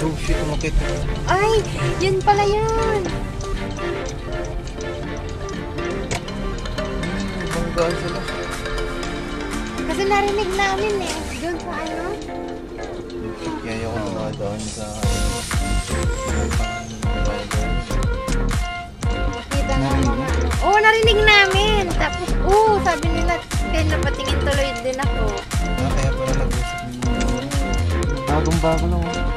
Oh shit, umakit. Ay, yun pala yun. Banggaan sila. Kasi narinig namin eh. Doon sa ano? Kaya ayoko dumadaan sa... Nakita ng mga ano. Oo, narinig namin. Tapos, oo, sabi nila, kaya napatingin tuloy din ako. Ah, kaya pala nag-usap. Bagong bago lang. oh.